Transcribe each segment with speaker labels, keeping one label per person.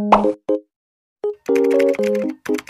Speaker 1: Thank you.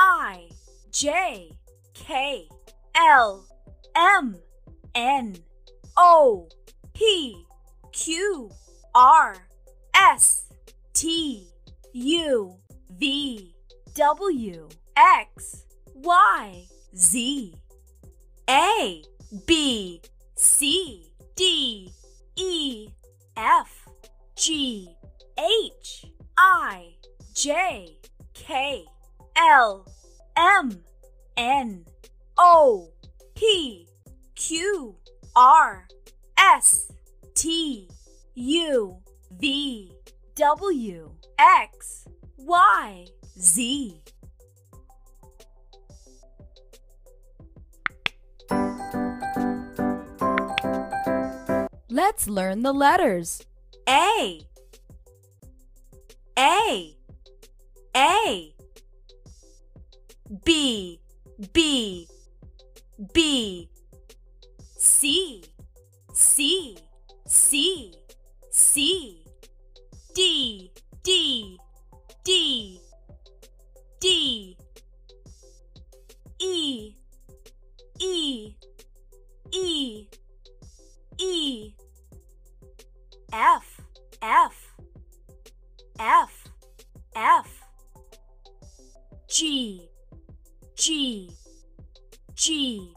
Speaker 2: I J K L M N O P Q R S T U V W X Y Z A B C D E F G H I J K L M N O P Q R S T U V W X Y Z
Speaker 1: Let's learn the letters.
Speaker 2: A A A B B B C C C C D D D D E E E E F F F F G G. G.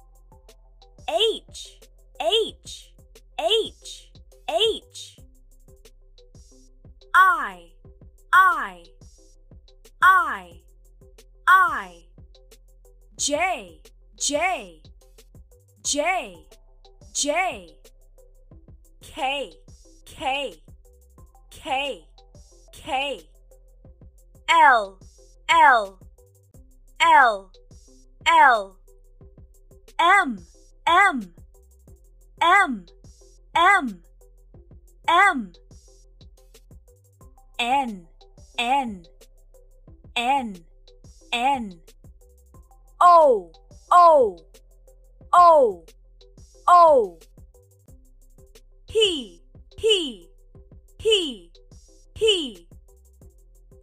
Speaker 2: H. H. H. H. I. I. I. I. J. J. J. J. K. K. K. K. L. L. L L M M M M M. N N N N. O O O O. P P P P.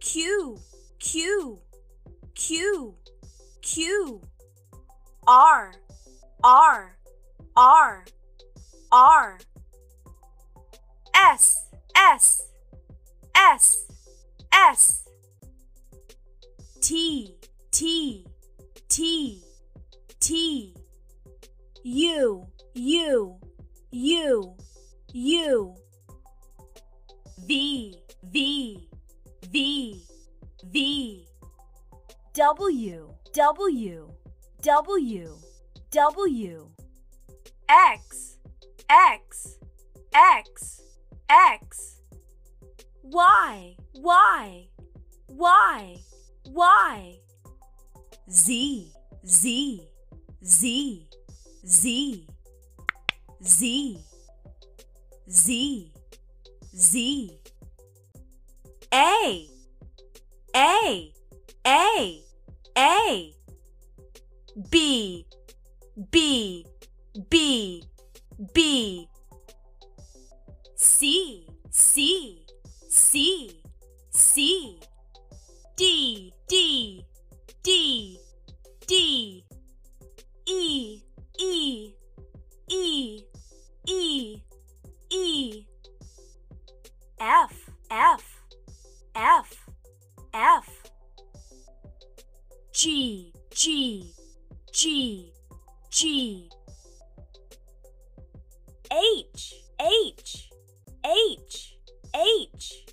Speaker 2: Q Q Q Q R R R R S S S S T T T T U U U U V V V V W W W W X X X X Y Y Y Y Z Z Z Z Z Z Z A A A A B B B B. C C C C D D D D. E E E E E. F F F F. G G G G. H H H H.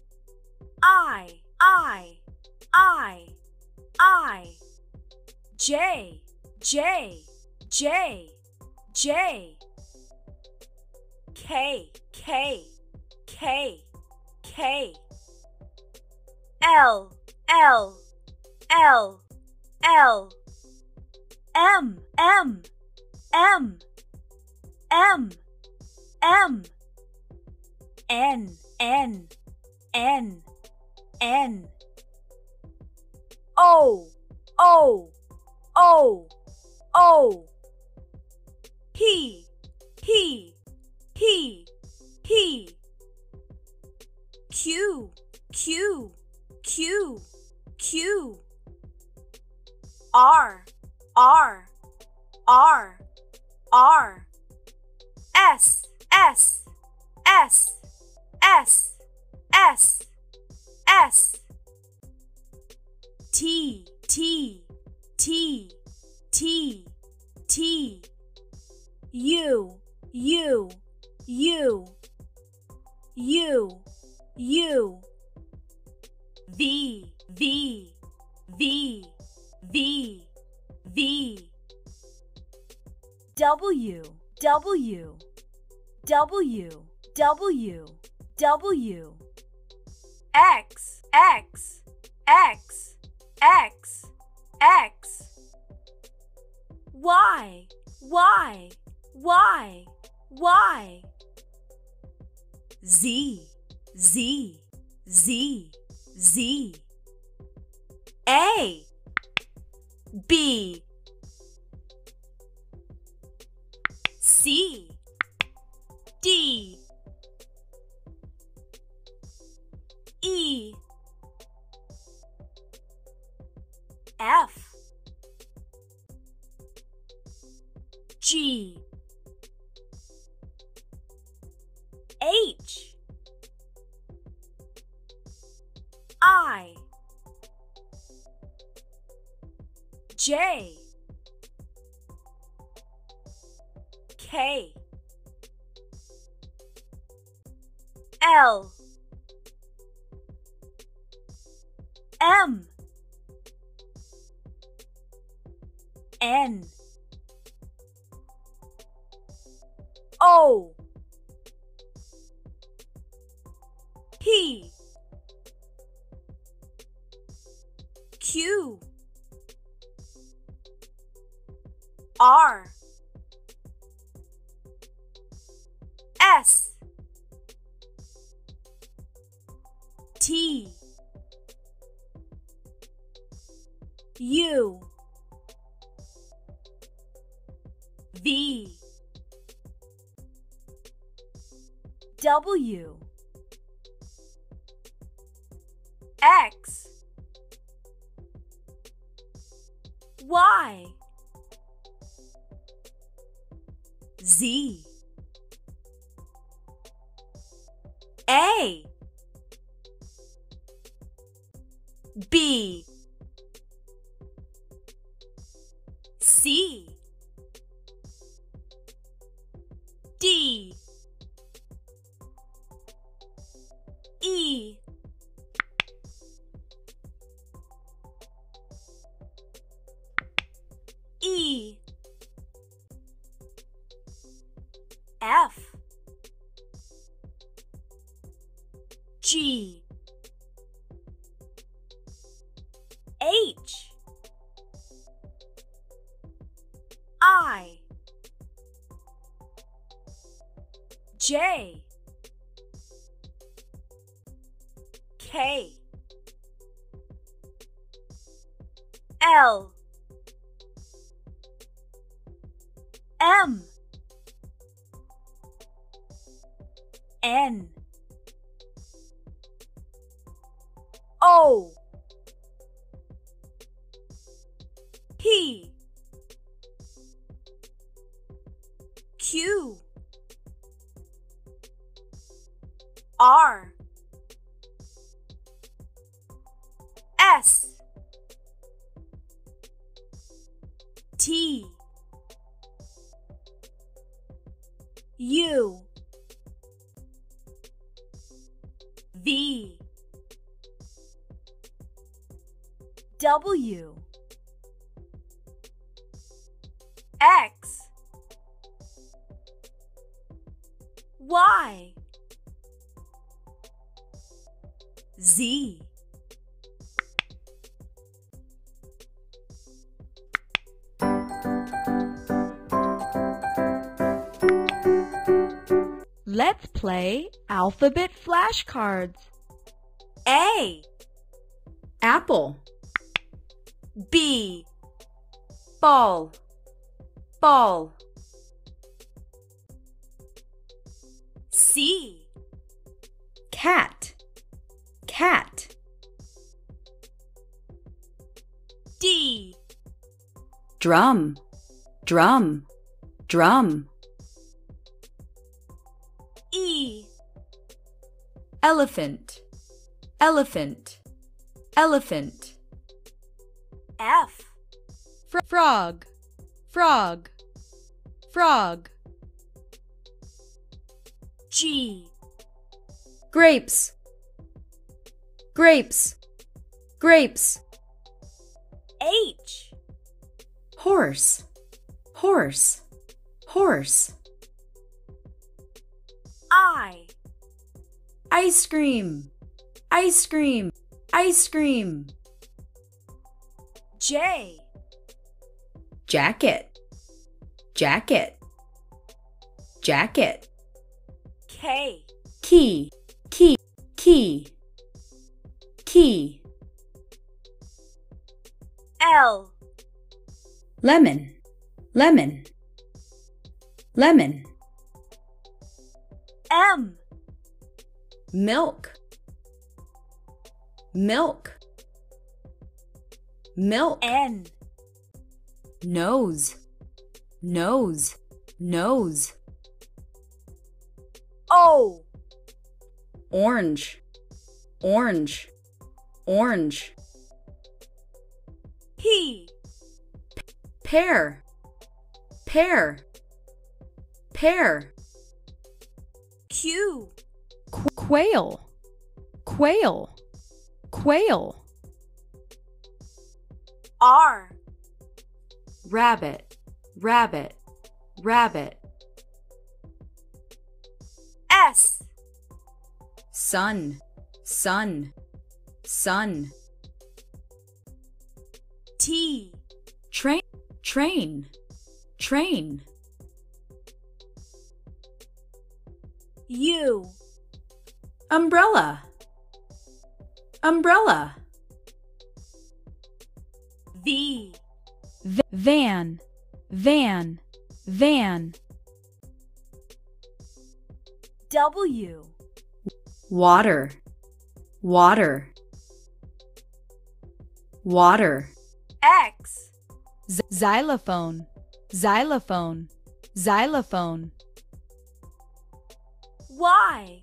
Speaker 2: I I I I. J J J J. K K K K. L L L L M M M M M N N N N O O O O P P P P Q Q Q Q R R R R S S S S S S. T T T T T. U U U. U U. V V V V V W W W W X X X X X Y Y Y Y Z Z Z Z A B. C. D. E. F. G. H. I J. K. L. M. N. O. P. Q R. S. T. U. V. W. X. Y Z. A. B J. K. L. M. N. O. P. Q. R. S. T. U. V. W. X. Y Z.
Speaker 1: Let's play alphabet flashcards.
Speaker 2: A.
Speaker 1: Apple,
Speaker 2: B.
Speaker 1: Ball, ball,
Speaker 2: C.
Speaker 1: Cat, cat,
Speaker 2: D.
Speaker 1: Drum, drum, drum,
Speaker 2: E.
Speaker 1: Elephant, elephant, elephant,
Speaker 2: F.
Speaker 1: Fr- frog, frog, frog,
Speaker 2: G.
Speaker 1: Grapes, grapes, grapes,
Speaker 2: H.
Speaker 1: Horse, horse, horse,
Speaker 2: I.
Speaker 1: Ice cream, ice cream, ice cream,
Speaker 2: J.
Speaker 1: Jacket, jacket, jacket,
Speaker 2: K.
Speaker 1: Key, key, key, key,
Speaker 2: L.
Speaker 1: Lemon, lemon, lemon,
Speaker 2: M.
Speaker 1: Milk, milk, milk,
Speaker 2: N.
Speaker 1: Nose, nose, nose,
Speaker 2: O.
Speaker 1: Orange, orange, orange,
Speaker 2: P.
Speaker 1: Pear, pear, pear,
Speaker 2: Q.
Speaker 1: Qu- quail, quail, quail,
Speaker 2: R.
Speaker 1: Rabbit, rabbit, rabbit,
Speaker 2: S.
Speaker 1: Sun, sun, sun,
Speaker 2: T.
Speaker 1: Train, train, train,
Speaker 2: U.
Speaker 1: Umbrella, umbrella,
Speaker 2: V.
Speaker 1: V- van, van, van,
Speaker 2: W.
Speaker 1: Water, water, water,
Speaker 2: X.
Speaker 1: Z- xylophone, xylophone, xylophone,
Speaker 2: Y.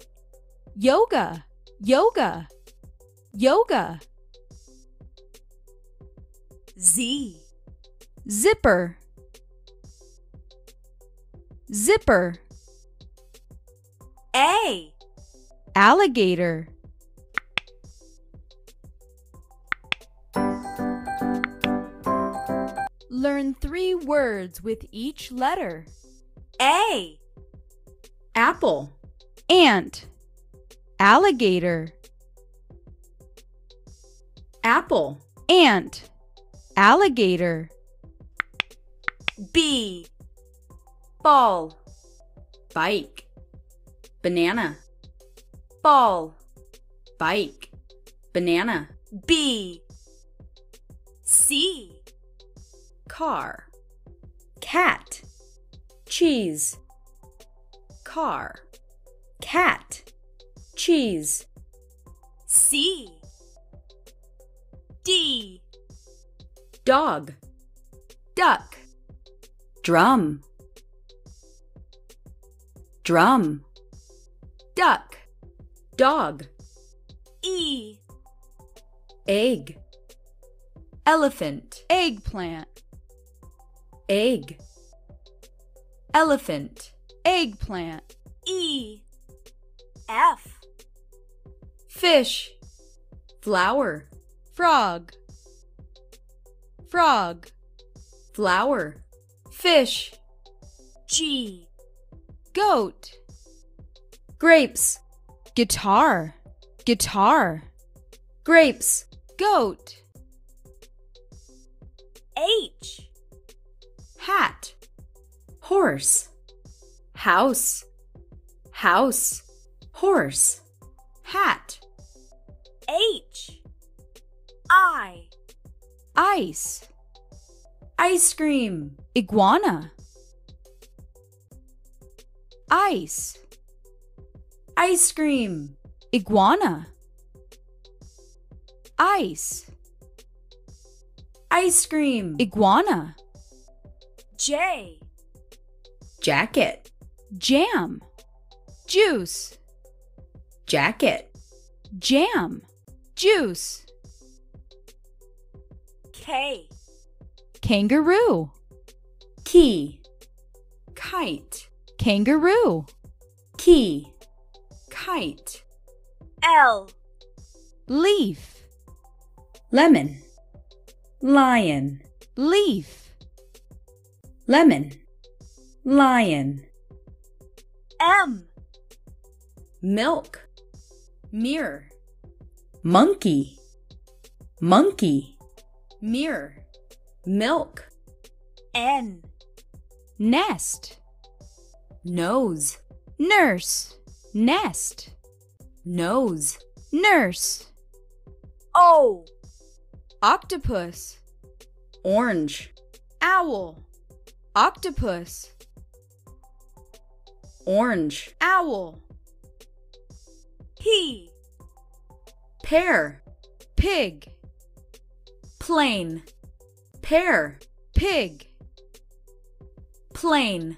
Speaker 1: Yoga, yoga, yoga,
Speaker 2: Z.
Speaker 1: Zipper, zipper,
Speaker 2: A.
Speaker 1: Alligator. Learn three words with each letter.
Speaker 2: A.
Speaker 1: Apple, ant, alligator, apple, ant, alligator,
Speaker 2: B.
Speaker 1: Ball, bike, banana, ball, bike, banana,
Speaker 3: B. C
Speaker 1: car, cat, cheese, car, cat, cheese,
Speaker 3: C. D.
Speaker 1: Dog,
Speaker 2: duck,
Speaker 1: drum, drum,
Speaker 2: duck,
Speaker 1: dog,
Speaker 3: E.
Speaker 1: Egg,
Speaker 2: elephant, eggplant,
Speaker 1: egg,
Speaker 2: elephant, eggplant,
Speaker 3: E. F.
Speaker 2: Fish,
Speaker 1: flower,
Speaker 2: frog, frog,
Speaker 1: flower,
Speaker 2: fish,
Speaker 3: G.
Speaker 2: Goat,
Speaker 1: grapes,
Speaker 2: guitar, guitar,
Speaker 1: grapes,
Speaker 2: goat,
Speaker 3: H
Speaker 2: hat,
Speaker 1: horse, house, house, horse,
Speaker 2: hat,
Speaker 3: H I
Speaker 2: ice,
Speaker 1: ice cream,
Speaker 2: iguana, ice,
Speaker 1: ice cream,
Speaker 2: iguana, ice,
Speaker 1: ice cream,
Speaker 2: iguana,
Speaker 3: J.
Speaker 1: Jacket,
Speaker 2: jam, juice,
Speaker 1: jacket,
Speaker 2: jam, juice,
Speaker 3: K.
Speaker 2: Kangaroo,
Speaker 1: key,
Speaker 2: kite, kangaroo,
Speaker 1: key,
Speaker 2: kite,
Speaker 3: L.
Speaker 2: Leaf,
Speaker 1: lemon, lion,
Speaker 2: leaf,
Speaker 1: lemon, lion,
Speaker 3: M.
Speaker 1: Milk, mirror, monkey, monkey, mirror, milk,
Speaker 3: N.
Speaker 2: Nest,
Speaker 1: nose,
Speaker 2: nurse, nest,
Speaker 1: nose,
Speaker 2: nurse,
Speaker 3: O.
Speaker 2: Octopus,
Speaker 1: orange,
Speaker 2: owl, octopus,
Speaker 1: orange,
Speaker 2: owl,
Speaker 3: P
Speaker 1: pear,
Speaker 2: pig,
Speaker 1: plane, pear,
Speaker 2: pig,
Speaker 1: plane,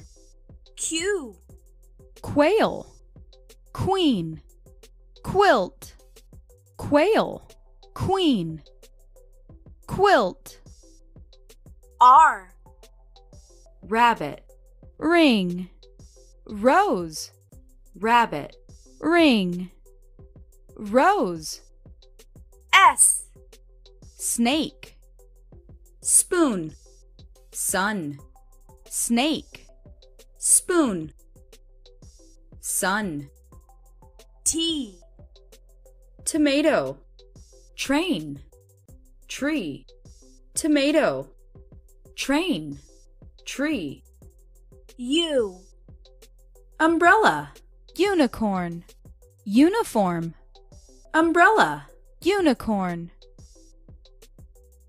Speaker 3: Q
Speaker 2: quail, queen, quilt, quail, queen, quilt,
Speaker 3: R
Speaker 1: rabbit,
Speaker 2: ring, rose,
Speaker 1: rabbit,
Speaker 2: ring, rose,
Speaker 3: S.
Speaker 2: Snake,
Speaker 1: spoon, sun,
Speaker 2: snake,
Speaker 1: spoon, sun,
Speaker 3: T.
Speaker 1: Tomato, train, tree, tomato, train, tree,
Speaker 3: U
Speaker 1: umbrella,
Speaker 2: unicorn, uniform,
Speaker 1: umbrella,
Speaker 2: unicorn,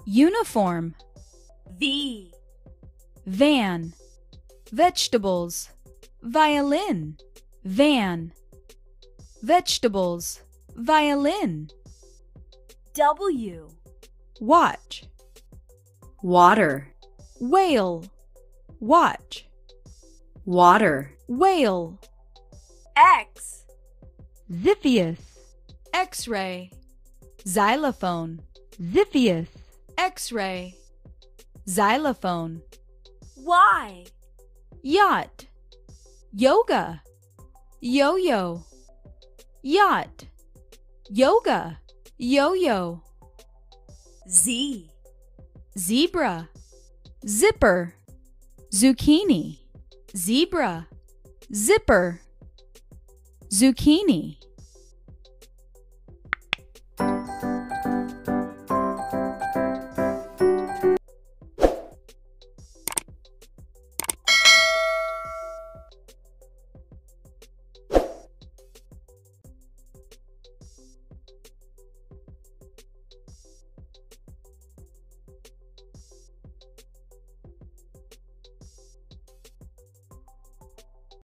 Speaker 2: uniform,
Speaker 3: V.
Speaker 2: Van, vegetables, violin, van, vegetables, violin,
Speaker 3: W.
Speaker 2: Watch,
Speaker 1: water,
Speaker 2: whale, watch,
Speaker 1: water,
Speaker 2: whale,
Speaker 3: X.
Speaker 2: Xiphias, X-ray, xylophone, Xiphias, X-ray, xylophone,
Speaker 3: Y.
Speaker 2: Yacht, yoga, yo-yo, yacht, yoga, yo-yo,
Speaker 3: Z.
Speaker 2: Zebra, zipper, zucchini, zebra, zipper, zucchini,